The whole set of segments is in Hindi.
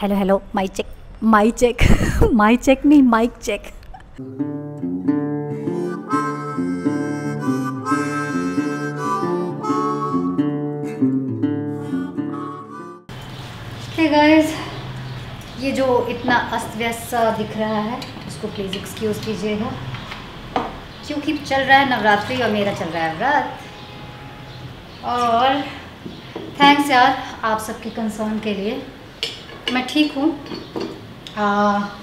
Hello hello mic check mic check mic check नहीं माइक चेक गाइस ये जो इतना अस्त व्यस्त दिख रहा है, उसको प्लीज़ एक्सक्यूज़ कीजिएगा। क्योंकि चल रहा है नवरात्रि और मेरा चल रहा है व्रत। और थैंक्स यार आप सबके कंसर्न के लिए। मैं ठीक हूँ।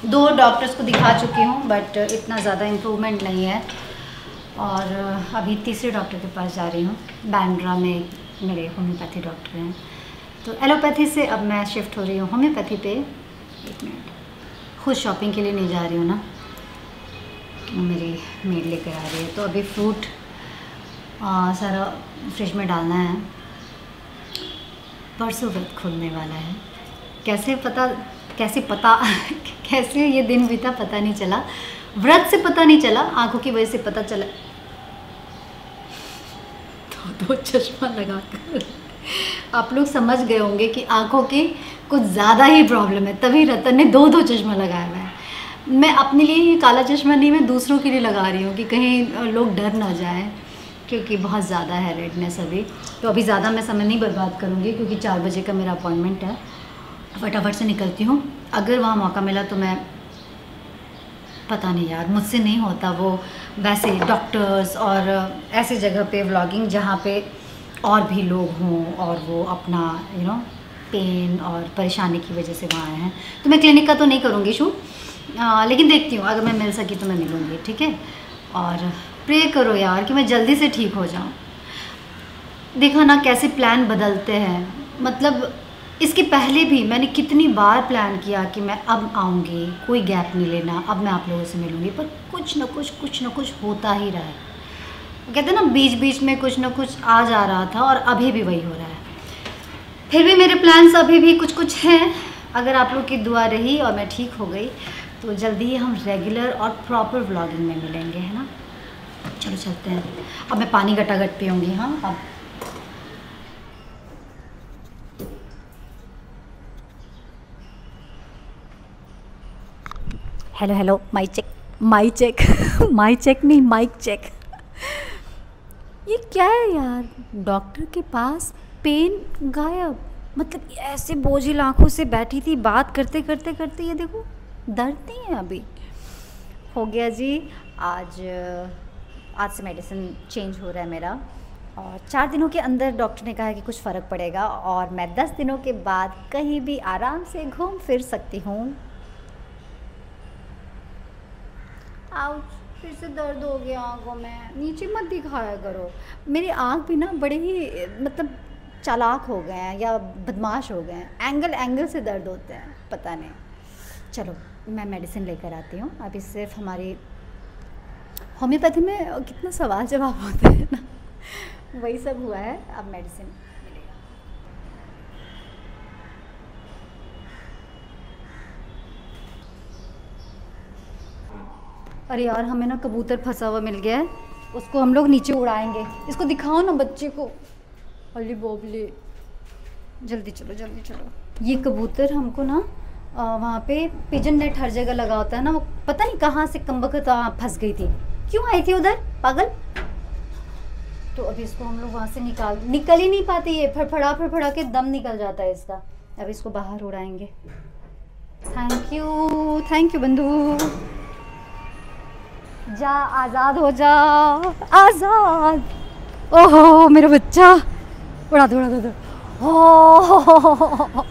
दो डॉक्टर्स को दिखा चुकी हूँ बट इतना ज़्यादा इम्प्रूवमेंट नहीं है। और अभी तीसरे डॉक्टर के पास जा रही हूँ। बैंड्रा में मेरे होम्योपैथी डॉक्टर हैं। तो एलोपैथी से अब मैं शिफ्ट हो रही हूँ। होम्योपैथी पे एक मिनट खुद शॉपिंग के लिए नहीं जा रही हूँ ना। मेरी मेड लेकर आ रही है। तो अभी फ्रूट आ, सारा फ्रिज में डालना है। परसों व्रत खुलने वाला है। कैसे पता कैसे पता, कैसे ये दिन बीता पता नहीं चला। व्रत से पता नहीं चला, आँखों की वजह से पता चला। दो दो चश्मा लगा कर आप लोग समझ गए होंगे कि आँखों की कुछ ज़्यादा ही प्रॉब्लम है। तभी रतन ने दो दो चश्मा लगाया हुआ है। मैं अपने लिए ये काला चश्मा नहीं, मैं दूसरों के लिए लगा रही हूँ कि कहीं लोग डर ना जाए, क्योंकि बहुत ज़्यादा है रेडनेस अभी। तो अभी ज़्यादा मैं समय नहीं बर्बाद करूँगी, क्योंकि चार बजे का मेरा अपॉइंटमेंट है। फटाफट से निकलती हूँ। अगर वहाँ मौका मिला तो मैं पता नहीं यार मुझसे नहीं होता वो वैसे डॉक्टर्स और ऐसी जगह पे व्लॉगिंग जहाँ पे और भी लोग हों और वो अपना you you know know, pain और परेशानी की वजह से वहाँ आए हैं। तो मैं क्लिनिक का तो नहीं करूँगी शूट लेकिन देखती हूँ अगर मैं मिल सकी तो मैं मिलूँगी ठीक है? और प्रे करो यार कि मैं जल्दी से ठीक हो जाऊँ। देखा ना कैसे प्लान बदलते हैं। मतलब इसके पहले भी मैंने कितनी बार प्लान किया कि मैं अब आऊँगी, कोई गैप नहीं लेना, अब मैं आप लोगों से मिलूँगी, पर कुछ ना कुछ कुछ ना कुछ होता ही रहा है। कहते ना बीच बीच में कुछ ना कुछ आ जा रहा था और अभी भी वही हो रहा है। फिर भी मेरे प्लान्स अभी भी कुछ कुछ हैं। अगर आप लोग की दुआ रही और मैं ठीक हो गई तो जल्दी ही हम रेगुलर और प्रॉपर व्लॉगिंग में मिलेंगे, है ना? चलो चलते हैं। अब मैं पानी गटागट पीऊँगी हाँ? अब hello hello mic check mic check mic check नहीं माइक चेक ये क्या है यार? डॉक्टर के पास पेन गायब. मतलब ऐसे बोझिल आँखों से बैठी थी, बात करते करते करते ये देखो, दर्द नहीं है अभी. हो गया जी, आज आज से मेडिसिन चेंज हो रहा है मेरा. और चार दिनों के अंदर डॉक्टर ने कहा कि कुछ फ़र्क पड़ेगा और मैं दस दिनों के बाद कहीं भी आराम से घूम फिर सकती हूँ. आउच फिर से दर्द हो गया आँखों में। नीचे मत दिखाया करो। मेरी आँख भी ना बड़े ही मतलब चालाक हो गए हैं या बदमाश हो गए हैं। एंगल एंगल से दर्द होते हैं, पता नहीं। चलो, मैं मेडिसिन लेकर आती हूँ। अभी सिर्फ़ हमारी होम्योपैथी में कितना सवाल जवाब होते हैं ना। वही सब हुआ है, अब मेडिसिन अरे यार हमें ना कबूतर फंसा हुआ मिल गया है। उसको हम लोग नीचे उड़ाएँगे। इसको दिखाओ ना बच्चे को। अली बोबली। जल्दी चलो जल्दी चलो। ये कबूतर हमको ना वहाँ पे पिजन नेट हर जगह लगा होता है ना वो पता नहीं कहाँ से कम वक्त फंस गई थी। क्यों आई थी उधर? पागल? तो अभी इसको हम लोग वहाँ से निकाल निकल ही नहीं पाते ये। फड़फड़ा फड़फड़ा के दम निकल जाता है इसका। अब इसको बाहर उड़ाएँगे। थैंक यू थैंक यू बंधु। जा, आज़ाद हो जा, आज़ाद। ओहो, मेरा बच्चा। उड़ा दो उड़ा दो हो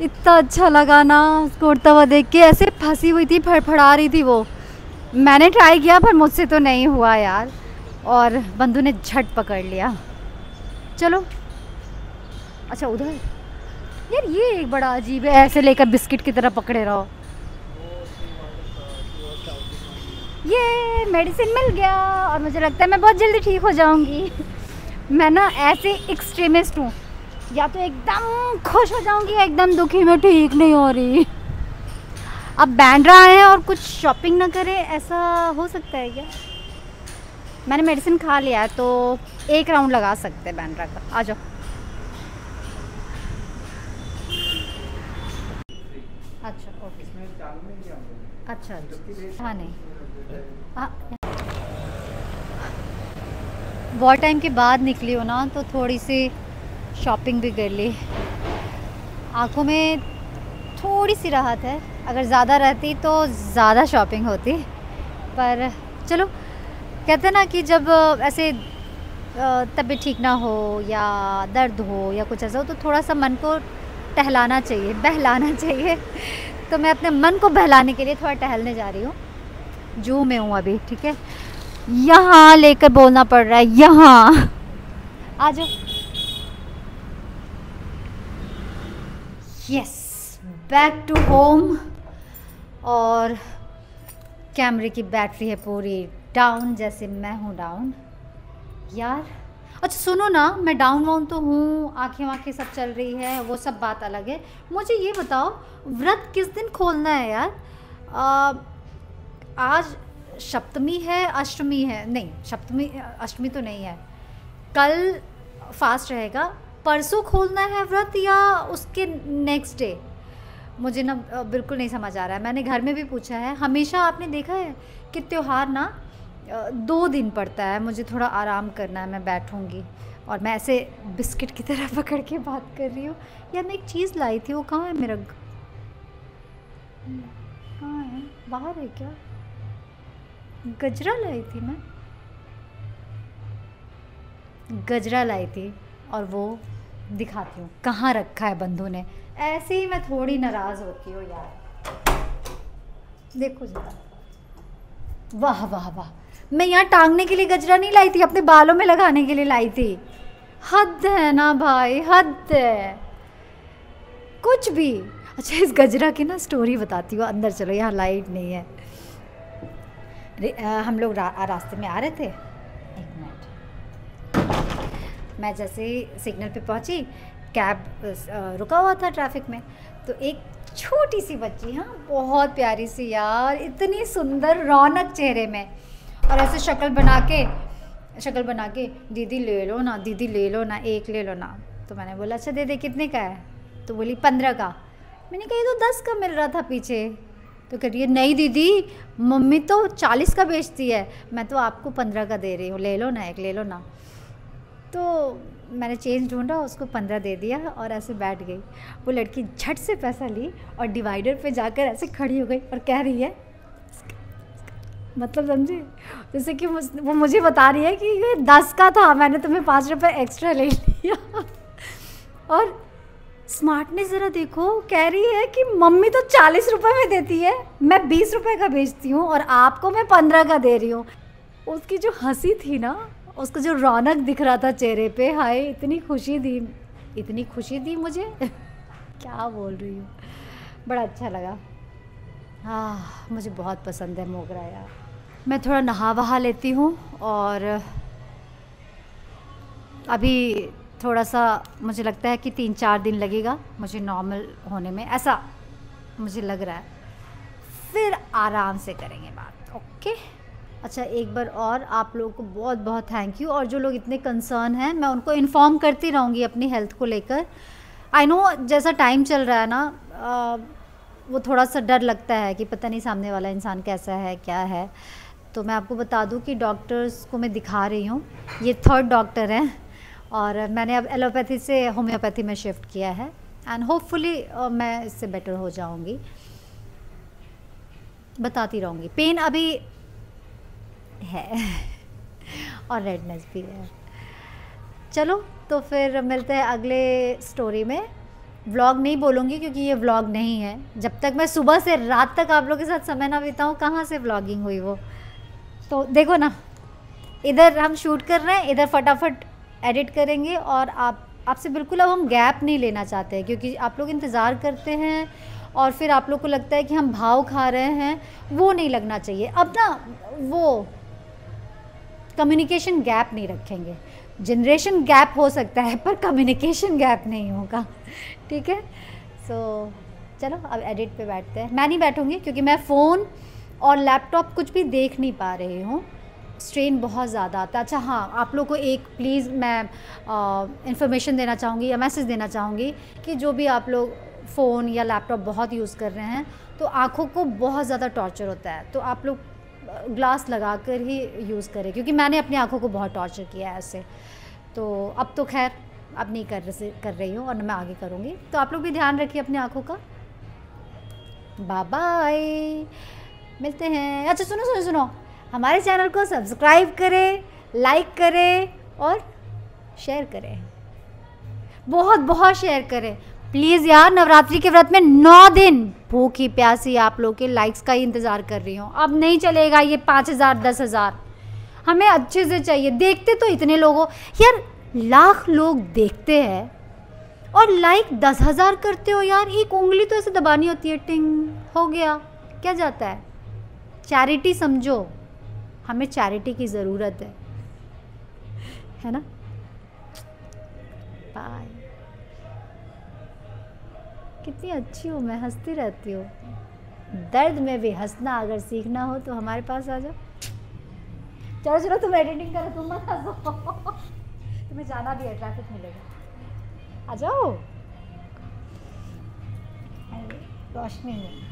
इतना अच्छा लगा ना उसको उड़ता हुआ देख के। ऐसे फंसी हुई थी, फड़फड़ा रही थी वो। मैंने ट्राई किया, पर मुझसे तो नहीं हुआ यार। और बंधु ने झट पकड़ लिया। चलो। अच्छा उधर। यार, ये एक बड़ा अजीब है, ऐसे लेकर बिस्किट की तरह पकड़े रहो। ये मेडिसिन मिल गया और मुझे लगता है मैं बहुत जल्दी ठीक हो जाऊँगी। मैं ना ऐसे एक्सट्रीमिस्ट हूँ। या तो एकदम खुश हो जाऊँगी एकदम दुखी, में ठीक नहीं हो रही। अब बैंड्रा आए और कुछ शॉपिंग ना करें, ऐसा हो सकता है क्या? मैंने मेडिसिन खा लिया है तो एक राउंड लगा सकते हैं बैंड्रा का आ जाओ। अच्छा ओके। अच्छा अच्छा। हाँ नहीं। हाँ वॉर टाइम के बाद निकली हो ना तो थोड़ी सी शॉपिंग भी कर ली। आँखों में थोड़ी सी राहत है। अगर ज़्यादा रहती तो ज़्यादा शॉपिंग होती। पर चलो कहते हैं ना कि जब ऐसे तबीयत ठीक ना हो या दर्द हो या कुछ ऐसा हो तो थोड़ा सा मन को टहलाना चाहिए, बहलाना चाहिए। तो मैं अपने मन को बहलाने के लिए थोड़ा टहलने जा रही हूँ। जू में हूँ अभी, ठीक है? यहाँ लेकर बोलना पड़ रहा है, यहाँ। आ जाओ। यस बैक टू होम और कैमरे की बैटरी है पूरी डाउन जैसे मैं हूँ डाउन यार अच्छा सुनो ना मैं डाउन वाउन तो हूँ आँखें वाँखें सब चल रही है वो सब बात अलग है। मुझे ये बताओ व्रत किस दिन खोलना है यार? आ, आज सप्तमी है अष्टमी है? नहीं सप्तमी अष्टमी तो नहीं है। कल फास्ट रहेगा। परसों खोलना है व्रत या उसके नेक्स्ट डे मुझे ना बिल्कुल नहीं समझ आ रहा है। मैंने घर में भी पूछा है। हमेशा आपने देखा है कि त्यौहार ना दो दिन पड़ता है, मुझे थोड़ा आराम करना है, मैं बैठूँगी। और मैं ऐसे बिस्किट की तरह पकड़ के बात कर रही हूँ। यार, मैं एक चीज़ लाई थी, वो कहाँ है मेरा कहाँ है? बाहर है क्या? गजरा लाई थी मैं। गजरा लाई थी और वो दिखाती हूँ। कहाँ रखा है बंधु ने? ऐसे ही मैं थोड़ी नाराज़ होती हूँ यार। देखो जरा। वाह वाह वाह। मैं यहाँ टांगने के लिए गजरा नहीं लाई थी अपने बालों में लगाने के लिए लाई थी। हद है ना भाई हद है। कुछ भी। अच्छा इस गजरा की ना स्टोरी बताती हूँ अंदर चलो यहाँ लाइट नहीं है। अ, हम लोग रा, रास्ते में आ रहे थे। एक मिनट मैं जैसे सिग्नल पे पहुँची कैब रुका हुआ था ट्रैफ़िक में तो एक छोटी सी बच्ची हाँ बहुत प्यारी सी यार इतनी सुंदर रौनक चेहरे में। और ऐसे शक्ल बना के, शक्ल बना के, दीदी ले लो ना, दीदी ले लो ना, एक ले लो ना। तो मैंने बोला अच्छा दे दे, कितने का है? तो बोली, पंद्रह का। मैंने कहा, ये तो दस का मिल रहा था पीछे। तो कह रही है, नहीं दीदी, मम्मी तो चालीस का बेचती है। मैं तो आपको पंद्रह का दे रही हूँ, ले लो ना, एक ले लो ना। तो मैंने चेंज ढूंढा, उसको पंद्रह दे दिया और ऐसे बैठ गई। वो लड़की झट से पैसा ली और डिवाइडर पे जाकर ऐसे खड़ी हो गई और कह रही है मतलब समझी? जैसे कि वो मुझे बता रही है कि ये दस का था, मैंने तुम्हें पाँच रुपये एक्स्ट्रा ले लिया। और स्मार्टनेस ज़रा देखो, कह रही है कि मम्मी तो चालीस रुपये में देती है, मैं बीस रुपये का बेचती हूँ और आपको मैं पंद्रह का दे रही हूँ। उसकी जो हँसी थी ना, उसका जो रौनक दिख रहा था चेहरे पे, हाय, इतनी खुशी दी, इतनी खुशी दी मुझे। क्या बोल रही हूँ? बड़ा अच्छा लगा। हाँ मुझे बहुत पसंद है मोगरा यार। मैं थोड़ा नहा वहा लेती हूँ और अभी थोड़ा सा मुझे लगता है कि तीन चार दिन लगेगा मुझे नॉर्मल होने में ऐसा मुझे लग रहा है। फिर आराम से करेंगे बात ओके? अच्छा एक बार और आप लोगों को बहुत बहुत थैंक यू और जो लोग इतने कंसर्न हैं मैं उनको इन्फॉर्म करती रहूँगी अपनी हेल्थ को लेकर। आई नो जैसा टाइम चल रहा है ना आ, वो थोड़ा सा डर लगता है कि पता नहीं सामने वाला इंसान कैसा है क्या है। तो मैं आपको बता दूँ कि डॉक्टर्स को मैं दिखा रही हूँ। ये थर्ड डॉक्टर हैं और मैंने अब एलोपैथी से होम्योपैथी में शिफ्ट किया है एंड होपफुली मैं इससे बेटर हो जाऊँगी। बताती रहूँगी। पेन अभी है और रेडनेस भी है। चलो तो फिर मिलते हैं अगले स्टोरी में। व्लॉग नहीं बोलूँगी क्योंकि ये व्लॉग नहीं है। जब तक मैं सुबह से रात तक आप लोगों के साथ समय ना बिताऊँ, कहाँ से व्लॉगिंग हुई वो? तो देखो ना इधर हम शूट कर रहे हैं इधर फटाफट एडिट करेंगे और आप आपसे बिल्कुल अब हम गैप नहीं लेना चाहते क्योंकि आप लोग इंतज़ार करते हैं और फिर आप लोग को लगता है कि हम भाव खा रहे हैं वो नहीं लगना चाहिए। अब ना वो कम्युनिकेशन गैप नहीं रखेंगे। जनरेशन गैप हो सकता है पर कम्युनिकेशन गैप नहीं होगा ठीक है? सो so, चलो अब एडिट पे बैठते हैं। मैं नहीं बैठूँगी क्योंकि मैं फ़ोन और लैपटॉप कुछ भी देख नहीं पा रहे हूँ। स्ट्रेन बहुत ज़्यादा आता है। अच्छा हाँ आप लोग को एक प्लीज़ मैं इन्फॉर्मेशन देना चाहूँगी या मैसेज देना चाहूँगी कि जो भी आप लोग फ़ोन या लैपटॉप बहुत यूज़ कर रहे हैं तो आँखों को बहुत ज़्यादा टॉर्चर होता है। तो आप लोग ग्लास लगा कर ही यूज़ करें, क्योंकि मैंने अपनी आँखों को बहुत टॉर्चर किया है ऐसे। तो अब तो खैर, अब नहीं कर कर रही हूँ और मैं आगे करूँगी। तो आप लोग भी ध्यान रखिए अपनी आँखों का। बाय बाय मिलते हैं। अच्छा सुनो सुनो सुनो। हमारे चैनल को सब्सक्राइब करें, लाइक करें और शेयर करें। बहुत बहुत शेयर करें। प्लीज़ यार, नवरात्रि के व्रत में नौ दिन। भूखी प्यासी आप लोग के लाइक्स का ही इंतज़ार कर रही हूँ। अब नहीं चलेगा ये पाँच हज़ार, दस हज़ार। हमें अच्छे से चाहिए। देखते तो इतने लोगों। यार, लाख लोग देखते हैं और लाइक दस हज़ार करते हो यार। एक उंगली तो ऐसे दबानी होती है, टिंग, हो गया। क्या जाता है? चैरिटी समझो। हमें चैरिटी की ज़रूरत है। है ना? बाय कितनी अच्छी हूँ मैं, हंसती रहती हूँ। दर्द में भी हंसना अगर सीखना हो तो हमारे पास आ जाओ। चलो चलो, तुम एडिटिंग करो, तुम मत हंसो। तुम्हें जाना भी है ट्रैफ़िक मिलेगा। आ जाओ। रोशनी में।